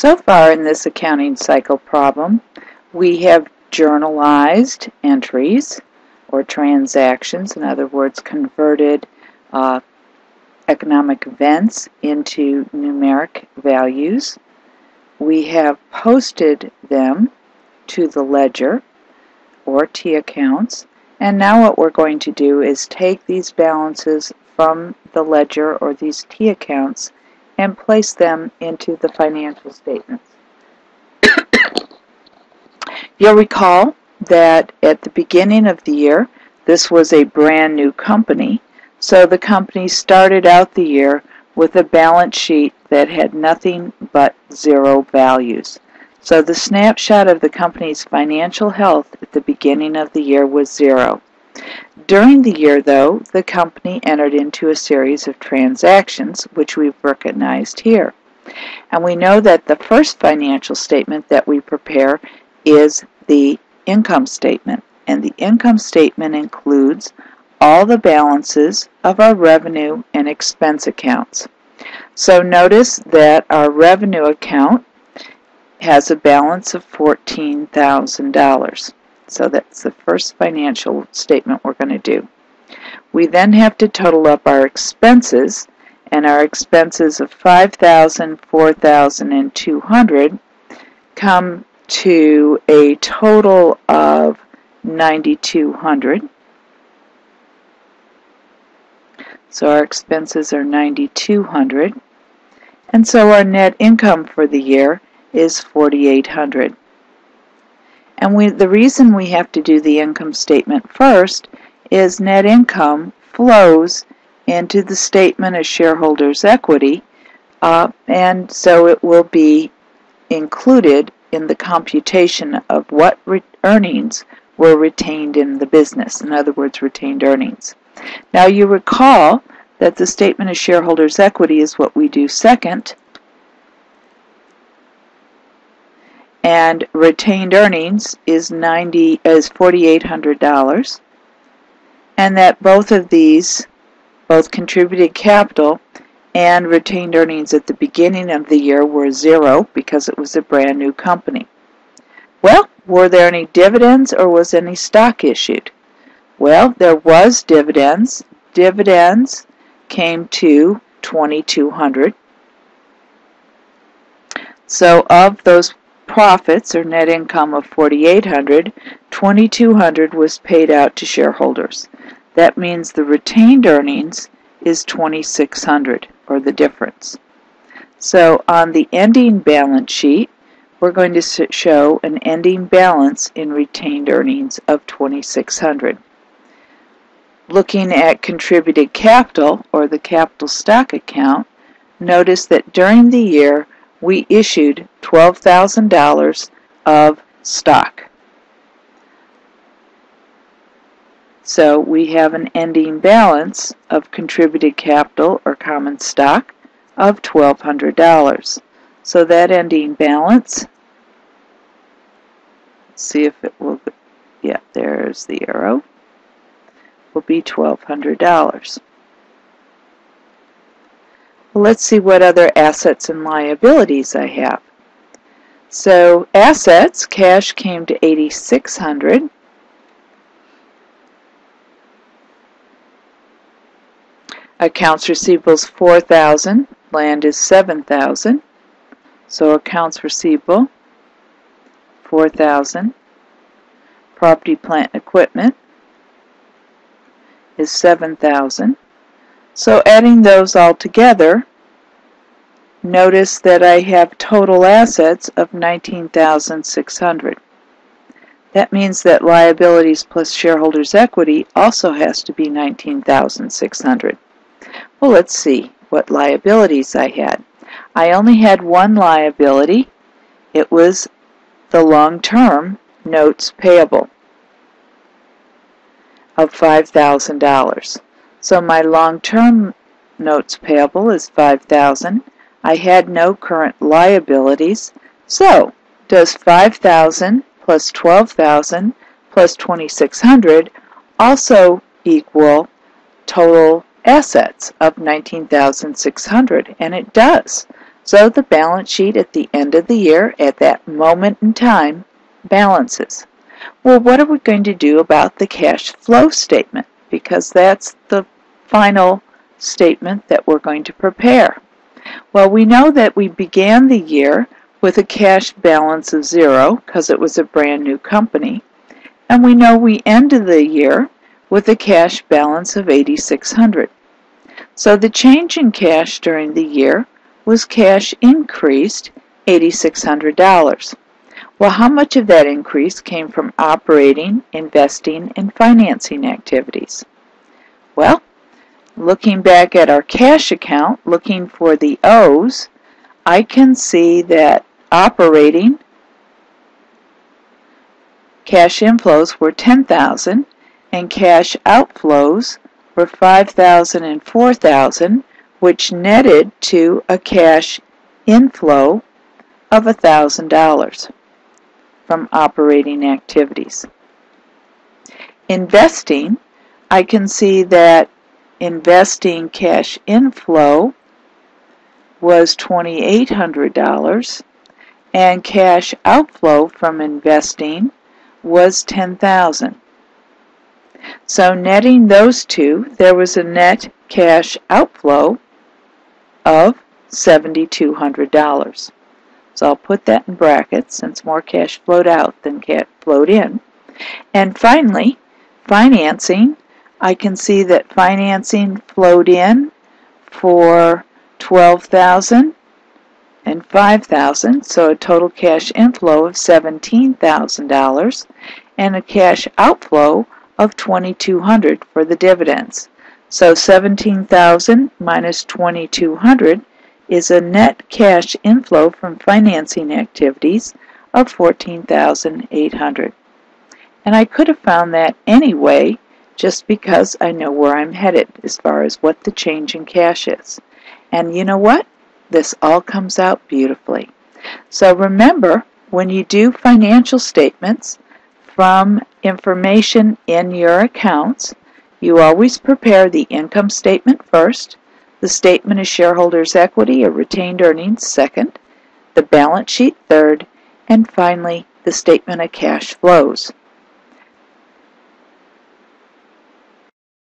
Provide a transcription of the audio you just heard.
So far in this accounting cycle problem, we have journalized entries or transactions, in other words, converted uh, economic events into numeric values. We have posted them to the ledger or T accounts. And now what we're going to do is take these balances from the ledger or these T accounts and place them into the financial statements. You'll recall that at the beginning of the year, this was a brand new company, so the company started out the year with a balance sheet that had nothing but zero values. So the snapshot of the company's financial health at the beginning of the year was zero. During the year, though, the company entered into a series of transactions, which we've recognized here. And we know that the first financial statement that we prepare is the income statement. And the income statement includes all the balances of our revenue and expense accounts. So notice that our revenue account has a balance of $14,000. So that's the first financial statement we're going to do. We then have to total up our expenses, and our expenses of 5,000, 4,000, and 200 come to a total of 9,200. So our expenses are 9,200. And so our net income for the year is 4,800. And we, the reason we have to do the income statement first is net income flows into the statement of shareholders' equity, uh, and so it will be included in the computation of what earnings were retained in the business, in other words, retained earnings. Now you recall that the statement of shareholders' equity is what we do second, and retained earnings is 90 is $4800 and that both of these both contributed capital and retained earnings at the beginning of the year were zero because it was a brand new company. Well, were there any dividends or was any stock issued? Well, there was dividends. Dividends came to 2200 so of those profits or net income of 4800 2200 was paid out to shareholders. That means the retained earnings is 2600 or the difference. So on the ending balance sheet we're going to show an ending balance in retained earnings of 2600 looking at contributed capital or the capital stock account notice that during the year we issued $12,000 of stock. So we have an ending balance of contributed capital or common stock of $1,200. So that ending balance, see if it will, yeah, there's the arrow, will be $1,200. Let's see what other assets and liabilities I have. So assets, cash came to 8600 Accounts receivables 4000 land is 7000 so accounts receivable 4000 property plant equipment is 7000 so adding those all together, notice that I have total assets of 19,600. That means that liabilities plus shareholders' equity also has to be 19,600. Well, let's see what liabilities I had. I only had one liability. It was the long-term notes payable of $5,000. So my long-term notes payable is 5000 I had no current liabilities. So, does 5000 plus 12000 plus 2600 also equal total assets of 19,600? And it does. So the balance sheet at the end of the year, at that moment in time, balances. Well, what are we going to do about the cash flow statement? Because that's the final statement that we're going to prepare. Well, we know that we began the year with a cash balance of zero because it was a brand new company. And we know we ended the year with a cash balance of 8600 So the change in cash during the year was cash increased $8,600. Well, how much of that increase came from operating, investing, and financing activities? Well, looking back at our cash account, looking for the O's, I can see that operating cash inflows were 10,000 and cash outflows were 5,000 and 4,000, which netted to a cash inflow of $1,000 from operating activities. Investing, I can see that investing cash inflow was $2,800 and cash outflow from investing was $10,000. So netting those two, there was a net cash outflow of $7,200. So I'll put that in brackets since more cash flowed out than flowed in. And finally, financing. I can see that financing flowed in for 12,000 and 5,000, so a total cash inflow of $17,000 and a cash outflow of 2,200 for the dividends. So 17,000 minus 2,200 is a net cash inflow from financing activities of 14,800. And I could have found that anyway just because I know where I'm headed as far as what the change in cash is. And you know what? This all comes out beautifully. So remember, when you do financial statements from information in your accounts, you always prepare the income statement first, the statement of shareholders' equity or retained earnings second, the balance sheet third, and finally the statement of cash flows.